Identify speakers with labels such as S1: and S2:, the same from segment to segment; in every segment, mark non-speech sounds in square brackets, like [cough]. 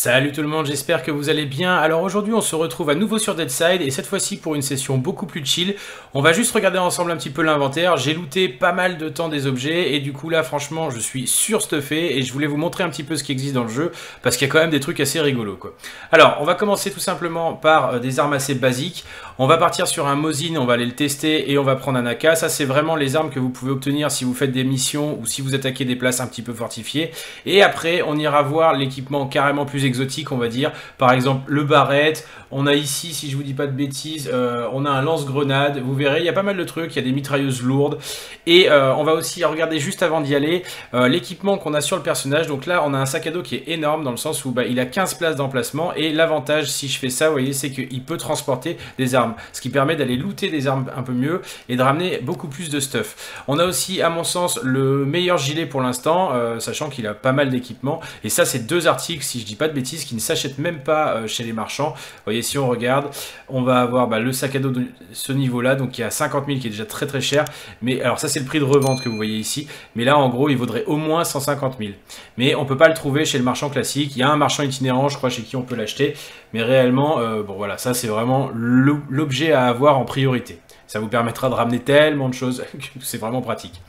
S1: Salut tout le monde, j'espère que vous allez bien. Alors aujourd'hui on se retrouve à nouveau sur Deadside et cette fois-ci pour une session beaucoup plus chill. On va juste regarder ensemble un petit peu l'inventaire. J'ai looté pas mal de temps des objets et du coup là franchement je suis surstuffé et je voulais vous montrer un petit peu ce qui existe dans le jeu parce qu'il y a quand même des trucs assez rigolos quoi. Alors on va commencer tout simplement par euh, des armes assez basiques. On va partir sur un Mosin, on va aller le tester et on va prendre un AK. Ça c'est vraiment les armes que vous pouvez obtenir si vous faites des missions ou si vous attaquez des places un petit peu fortifiées. Et après on ira voir l'équipement carrément plus exotique, on va dire. Par exemple, le barrette. On a ici, si je vous dis pas de bêtises, euh, on a un lance-grenade. Vous verrez, il y a pas mal de trucs. Il y a des mitrailleuses lourdes. Et euh, on va aussi regarder juste avant d'y aller euh, l'équipement qu'on a sur le personnage. Donc là, on a un sac à dos qui est énorme dans le sens où bah, il a 15 places d'emplacement. Et l'avantage, si je fais ça, vous voyez, c'est qu'il peut transporter des armes. Ce qui permet d'aller looter des armes un peu mieux et de ramener beaucoup plus de stuff. On a aussi, à mon sens, le meilleur gilet pour l'instant, sachant qu'il a pas mal d'équipement. Et ça, c'est deux articles, si je dis pas de qui ne s'achètent même pas euh, chez les marchands. Vous voyez, si on regarde, on va avoir bah, le sac à dos de ce niveau-là, donc qui est à 50 000, qui est déjà très très cher. Mais alors ça, c'est le prix de revente que vous voyez ici. Mais là, en gros, il vaudrait au moins 150 000. Mais on peut pas le trouver chez le marchand classique. Il y a un marchand itinérant, je crois, chez qui on peut l'acheter. Mais réellement, euh, bon voilà, ça c'est vraiment l'objet à avoir en priorité. Ça vous permettra de ramener tellement de choses [laughs] que c'est vraiment pratique.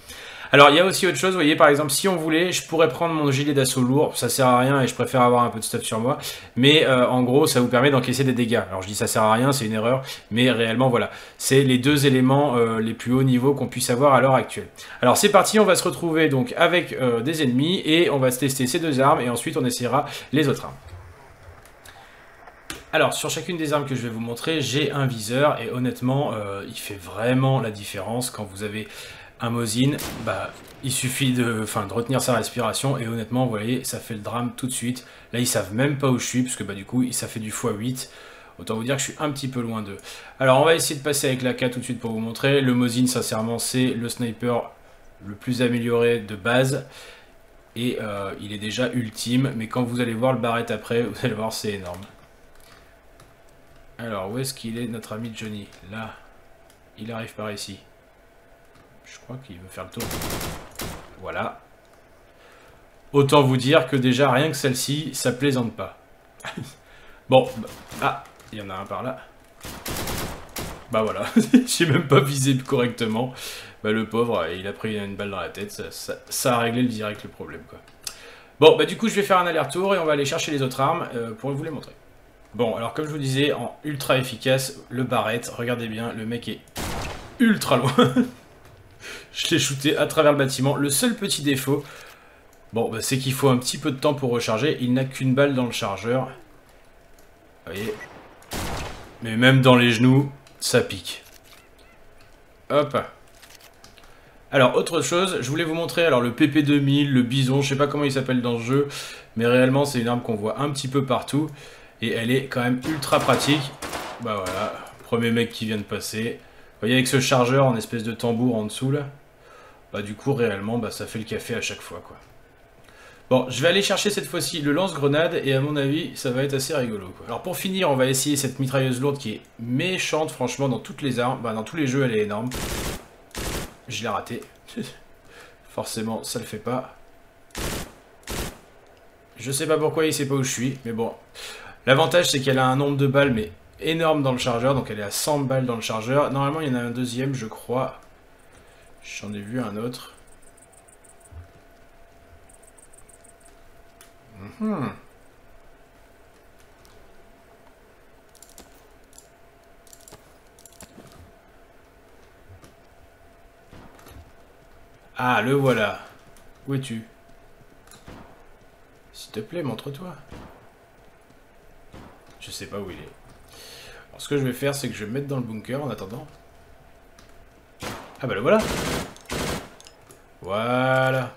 S1: Alors, il y a aussi autre chose, vous voyez, par exemple, si on voulait, je pourrais prendre mon gilet d'assaut lourd, ça sert à rien et je préfère avoir un peu de stuff sur moi, mais euh, en gros, ça vous permet d'encaisser des dégâts. Alors, je dis ça sert à rien, c'est une erreur, mais réellement, voilà, c'est les deux éléments euh, les plus hauts niveaux qu'on puisse avoir à l'heure actuelle. Alors, c'est parti, on va se retrouver donc avec euh, des ennemis et on va tester ces deux armes et ensuite on essaiera les autres armes. Alors, sur chacune des armes que je vais vous montrer, j'ai un viseur et honnêtement, il fait vraiment la différence quand vous avez un Mosin, bah, il suffit de retenir sa respiration et honnêtement, vous voyez, ça fait le drame tout de suite. Là, ils savent même pas où je suis parce que bah, du coup, ça fait du x8. Autant vous dire que je suis un petit peu loin d'eux. Alors, on va essayer de passer avec la K tout de suite pour vous montrer. Le Mosin, sincèrement, c'est le sniper le plus amélioré de base. Et euh, il est déjà ultime. Mais quand vous allez voir le barrette après, [laughs] vous allez voir, c'est énorme. Alors, où est-ce qu'il est, notre ami Johnny Là. Il arrive par ici. Je crois qu'il veut faire le tour. Voilà. Autant vous dire que déjà, rien que celle-ci, ça plaisante pas. [laughs] bon, bah, ah, il y en a un par là. Bah voilà, [laughs] j'ai même pas visé correctement. Bah le pauvre, il a pris une balle dans la tête, ça, a réglé direct le problème quoi. Bon, bah du coup je vais faire un aller-retour et on va aller chercher les autres armes euh, pour vous les montrer. Bon, alors comme je vous disais, en ultra efficace, le barrette, regardez bien, le mec est ultra loin. [laughs] Je l'ai shooté à travers le bâtiment. Le seul petit défaut, bon, bah, c'est qu'il faut un petit peu de temps pour recharger. Il n'a qu'une balle dans le chargeur. Vous voyez Mais même dans les genoux, ça pique. Hop. Alors, autre chose, je voulais vous montrer alors le PP2000, le bison, je sais pas comment il s'appelle dans le jeu, mais réellement c'est une arme qu'on voit un petit peu partout, et elle est quand même ultra pratique. Bah voilà, premier mec qui vient de passer. Vous voyez avec ce chargeur en espèce de tambour en dessous là, bah du coup réellement bah, ça fait le café à chaque fois quoi. Bon, je vais aller chercher cette fois-ci le lance-grenade et à mon avis ça va être assez rigolo quoi. Alors pour finir on va essayer cette mitrailleuse lourde qui est méchante franchement dans toutes les armes, bah dans tous les jeux elle est énorme. Je l'ai raté. [laughs] Forcément ça le fait pas. Je sais pas pourquoi il sait pas où je suis, mais bon. L'avantage c'est qu'elle a un nombre de balles mais énorme dans le chargeur, donc elle est à 100 balles dans le chargeur. Normalement, il y en a un deuxième, je crois. J'en ai vu un autre. Mhm. Ah, le voilà. Où es-tu? S'il te plaît, montre-toi. Je sais pas où il est ce que je vais faire, c'est que je vais me mettre dans le bunker en attendant. Ah bah le voilà Voilà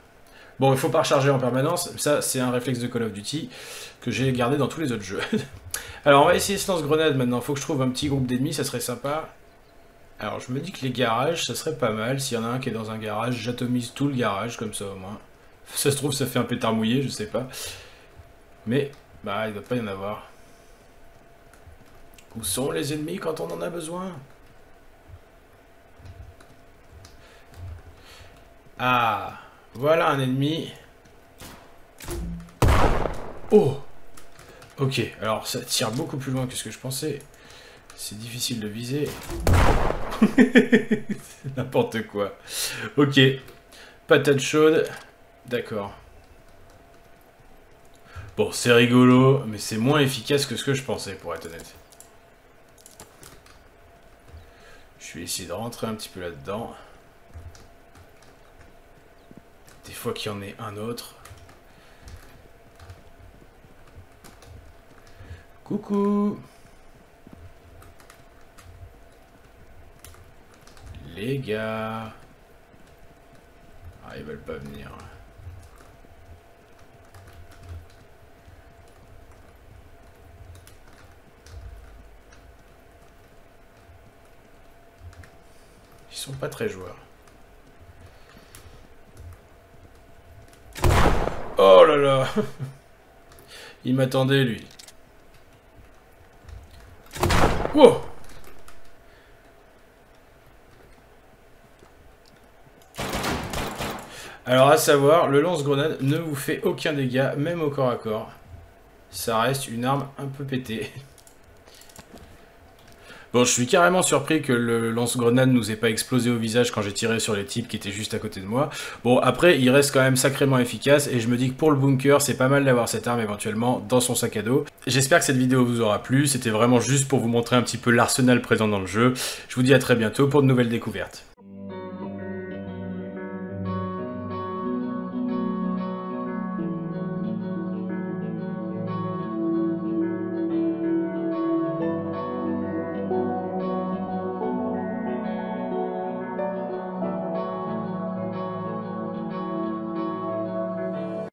S1: Bon, il faut pas recharger en permanence. Ça, c'est un réflexe de Call of Duty que j'ai gardé dans tous les autres jeux. [laughs] Alors, on va essayer ce lance-grenade maintenant. Faut que je trouve un petit groupe d'ennemis, ça serait sympa. Alors, je me dis que les garages, ça serait pas mal. S'il y en a un qui est dans un garage, j'atomise tout le garage, comme ça au moins. [laughs] Ça se trouve, ça fait un pétard mouillé, je sais pas. Mais, bah, il doit pas y en avoir. Où sont les ennemis quand on en a besoin? Ah, voilà un ennemi. Oh Ok, alors ça tire beaucoup plus loin que ce que je pensais. C'est difficile de viser. [laughs] N'importe quoi. Ok. Patate chaude. D'accord. Bon, c'est rigolo, mais c'est moins efficace que ce que je pensais, pour être honnête. Je vais essayer de rentrer un petit peu là-dedans. Des fois qu'il y en ait un autre. Coucou Les gars Ah, ils veulent pas venir. Sont pas très joueurs. Oh là là [laughs] Il m'attendait, lui. Wow Alors à savoir, le lance-grenade ne vous fait aucun dégât, même au corps à corps. Ça reste une arme un peu pétée. [laughs] Bon, je suis carrément surpris que le lance-grenade nous ait pas explosé au visage quand j'ai tiré sur les types qui étaient juste à côté de moi. Bon, après, il reste quand même sacrément efficace, et je me dis que pour le bunker, c'est pas mal d'avoir cette arme éventuellement dans son sac à dos. J'espère que cette vidéo vous aura plu, c'était vraiment juste pour vous montrer un petit peu l'arsenal présent dans le jeu. Je vous dis à très bientôt pour de nouvelles découvertes.